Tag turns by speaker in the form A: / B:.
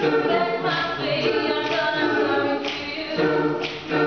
A: That's my way, I'm sorry to you.